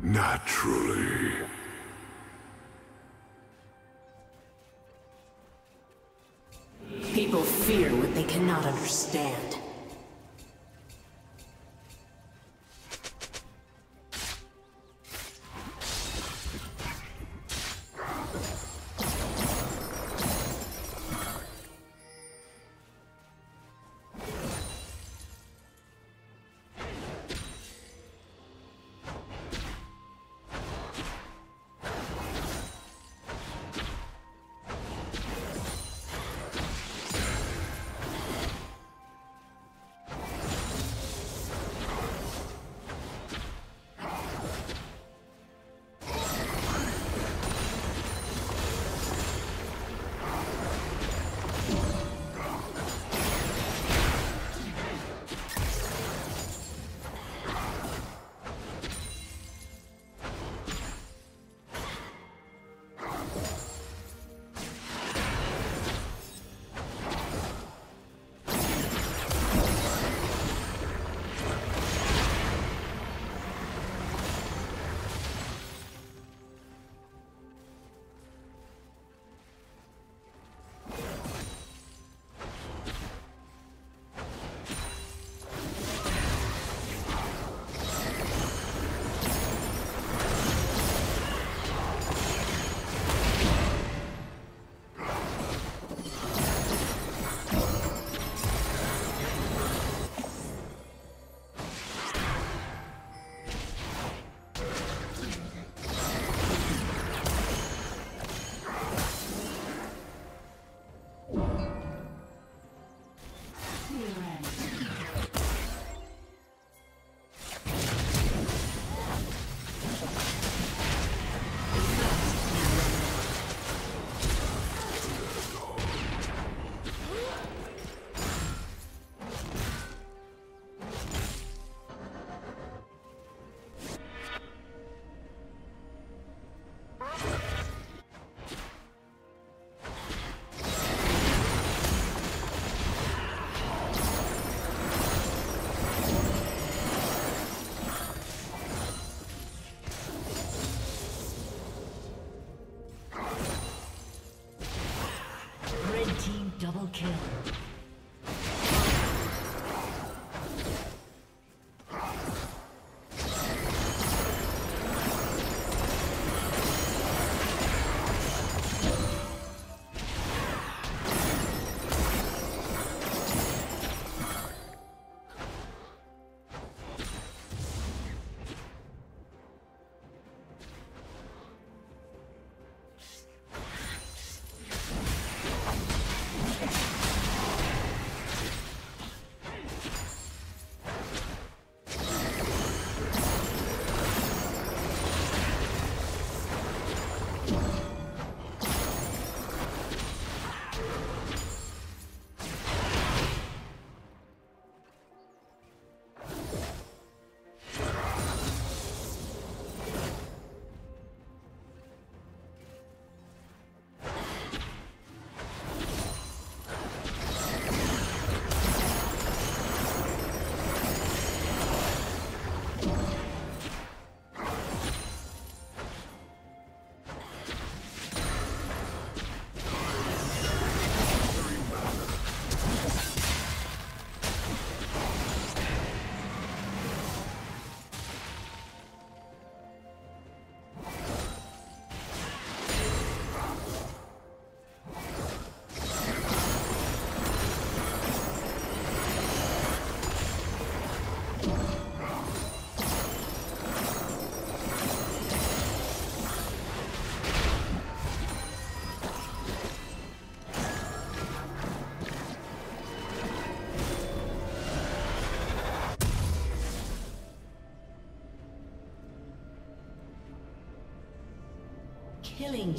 Naturally. People fear what they cannot understand. Killing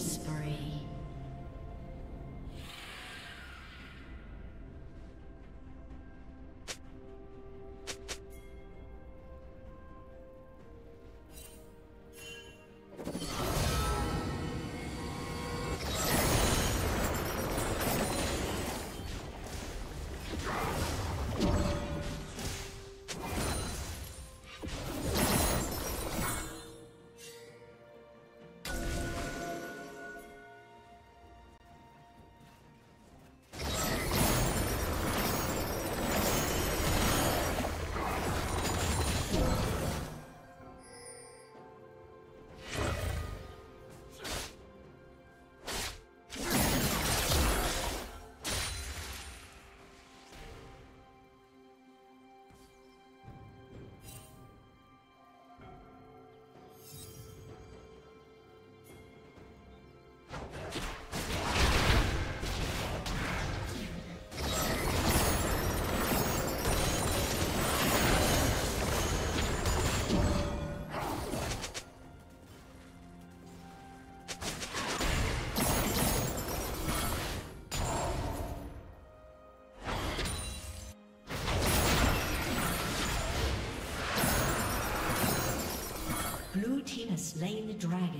slain the dragon.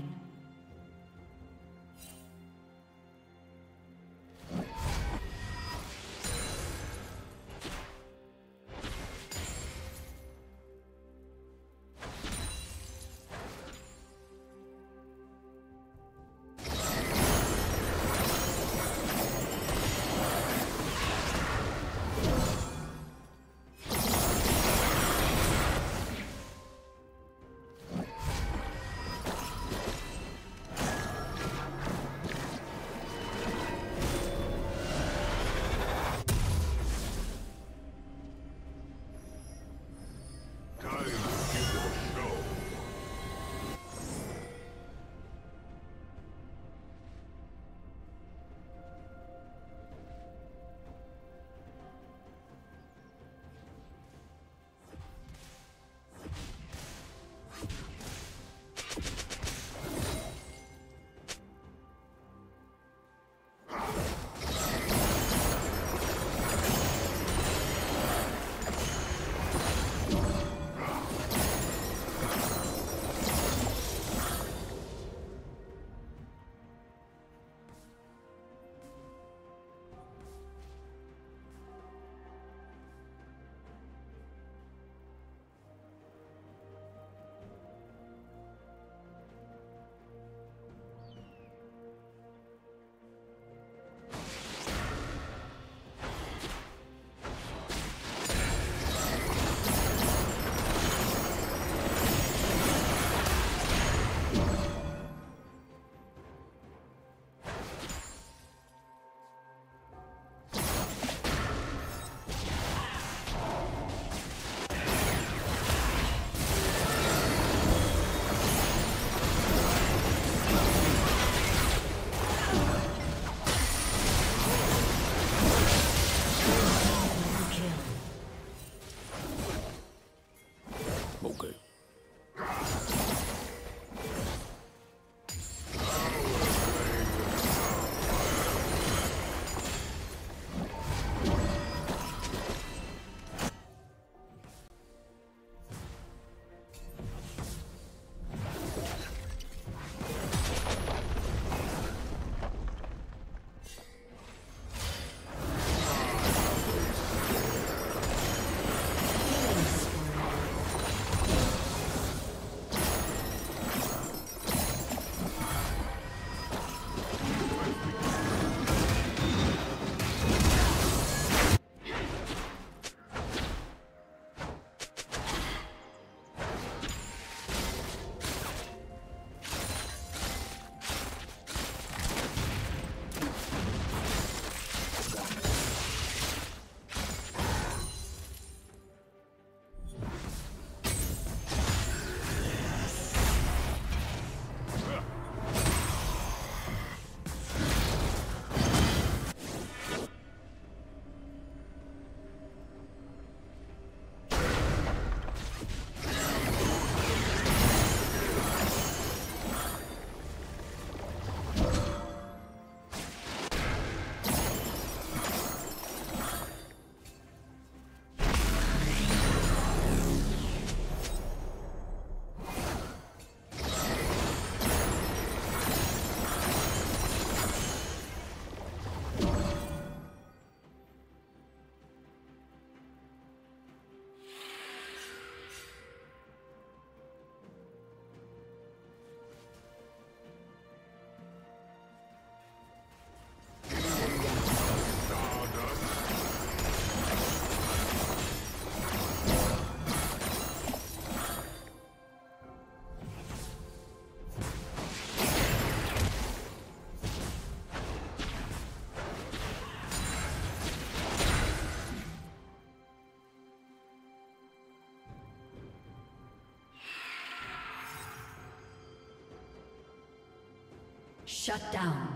Shut down.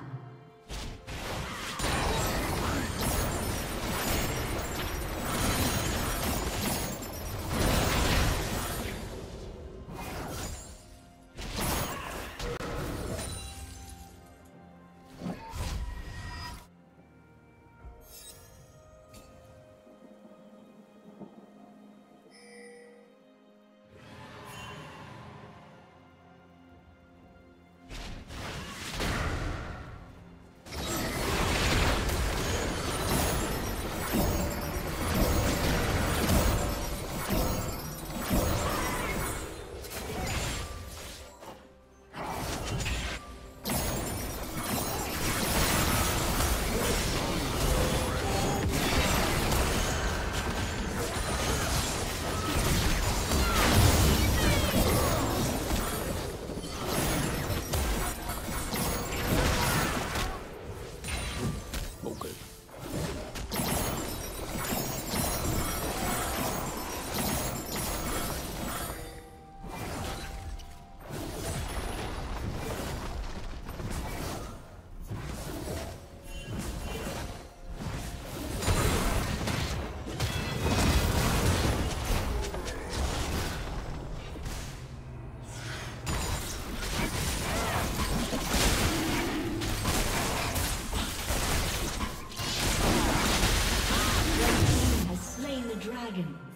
dragon.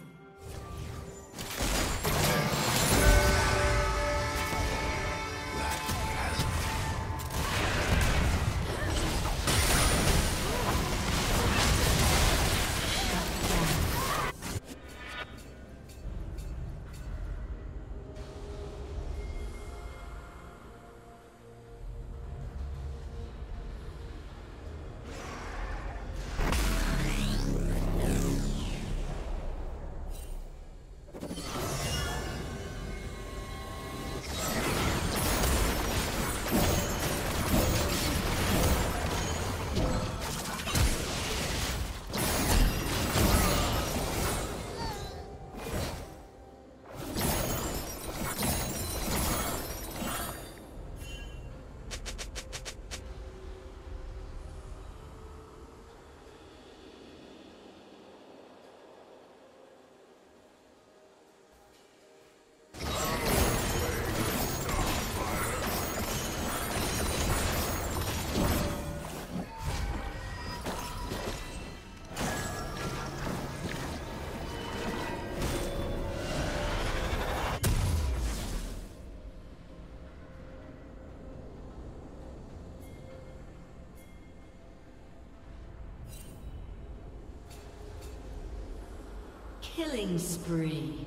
Killing spree.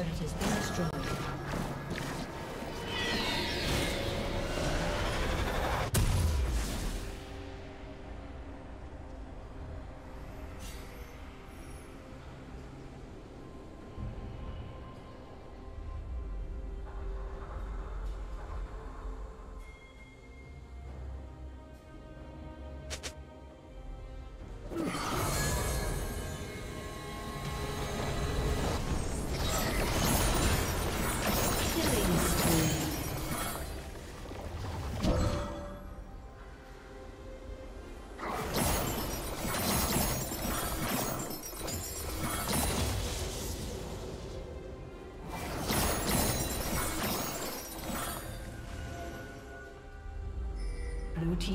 Turret has been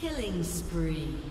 Killing spree.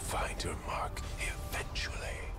Find your mark eventually.